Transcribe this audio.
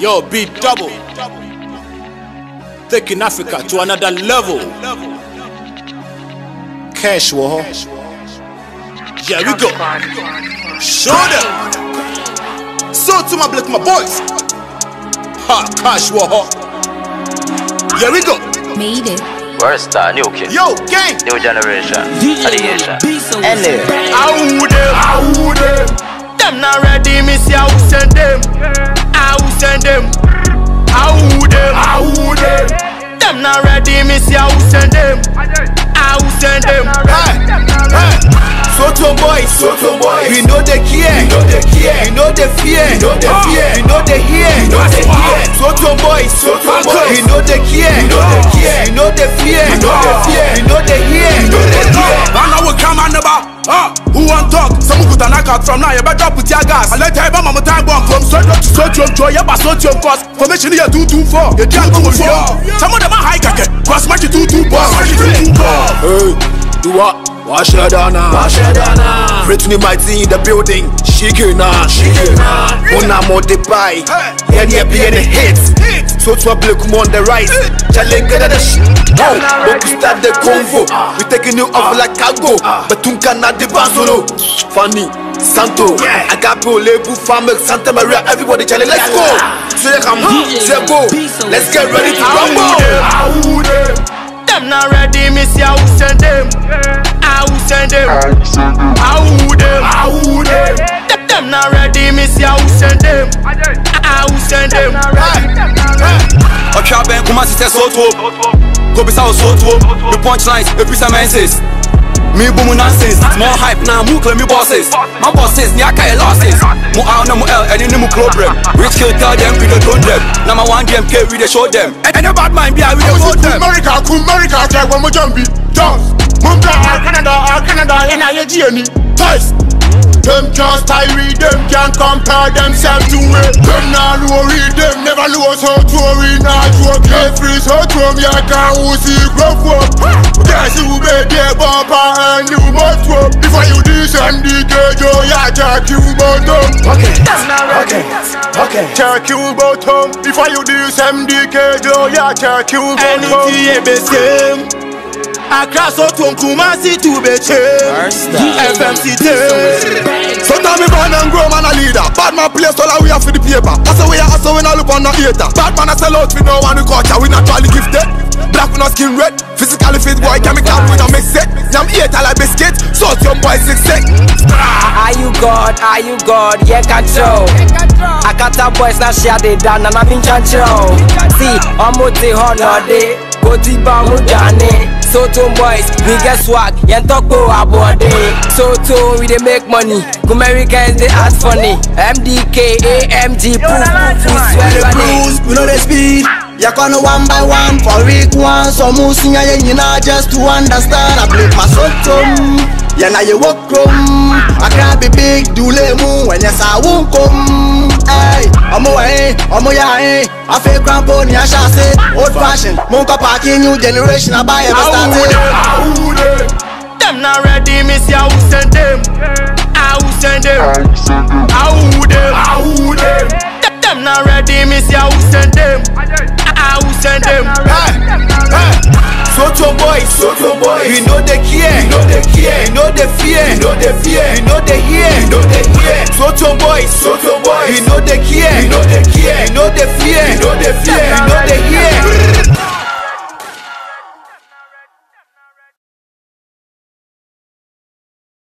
Yo, beat double. Taking Africa to another level. Cash war. Yeah, we go. Show them. So to my black, my boys. Ha, cash war. Yeah, we go. Made it. Worst star, new kid, Yo, gang. new generation, Aliation. Anyway, I who them, I who them. Them not ready, me see I will send them. I will send them. I who them, I who them. Them not ready, me see I will send them. I will send them. Hey, hey. Soto boys, Soto boys. We know they care, we know they care. We know they fear, we know they ah. fear. We know they hear, we know they Soto boys, Soto boys. We know they care, we know they care. We know they fear, we know they fear. We know they hear, we know they hear. Man, I will come and never. Ah, who want talk? Some good and I got from now. You better put your gas. I let you have my time bomb from so to so to joy. Yeah, but so to cost. Formation here two two four. You can't go before. Some of them are high kake. Cross match two two boss. Match two two boss. Hey, do what? Wash your dana, wash your dana. Brittany mighty in the building, shake it now, shake it now. Una more the buy, yeah, yeah, be in the hits. So to a black on the rise, challenge get the shit. Oh, but we start the convo, we taking you off like cargo, but tunka na the banzolo. Funny, Santo, Agapo, Lebu, Farmer, Santa Maria, everybody challenge, let's go. Say come, say go, let's get ready to rumble. Them not ready, me see I will send them. I will send them. I who them, I who them. Them, them not ready, me see I ti tẹ sọ́ọ̀tù Kò bí sáwọ́ sọ́ọ̀tù The punchlines, ebi sẹ́ menses. Me boom nonsense, more hype now, mu claim me bosses. My bosses, ni aka losses. Mu R na mu L, any ni mu problem. Rich kill tell them we dey drone them. Now my one DMK we dey show them. Any bad mind be I we dey vote them. America, ku America, kẹ wọn mo jọ n bi. Jones, mo n bẹ our Canada, our Canada, na ye jí ẹni. Toys, dem can style we, dem can compare themselves to we. Dem na lórí, dem never lose how to we na joke. Ẹ free so to mi ẹ kan wù sí gbọ́fọ̀. Gẹ̀ẹ́sì wù bẹ́ẹ̀ díẹ̀ bọ́pá ẹni mo tó. Before you dis MDK jo, yà jẹ́ kí n bọ́ tó. Check you bottom Before you do MDK Joe, yeah, check you bottom Anything ye be same. Accra so to Kumasi to be FMC So Bad man place all we have for the paper That's the way I hustle when I look on the hater Bad man I sell out with no one who culture We naturally gifted Black with no skin red Physically fit boy chemical with a mix it Yam eat like biscuit So your boy six sick ah, Are you God? Are you God? Yeah, control. Akata boys na share they down and I'm in control. See, I'm with the honor day. Go to Bamu Jane. Soto boys, we get swag. Yen talk go about day. Soto, we dey make money. Americans they ask funny. MDK, AMG, poof, poof, we swear on it. we know the speed. Yakwana one by one for week one. So musin ya nyina just to understand. I play my sotum. Yana ye walk from. I can't be big dule mu when yes I won't come. Hey, eh. ọmọ ẹ̀ ọmọ ya eh, ẹ̀ afẹ́ grandpa ni a ṣá old fashion mo ń kọ́ pàkí new generation abáyẹ̀ bẹ́ started. Them not ready, me see I will send them. I will send them. Not ready, me see I will send them. I send them. Hey, hey. Soto boys, Soto boys. We know they care, we know they care. We know We know they care, we know they care. We know they fear, we know they fear.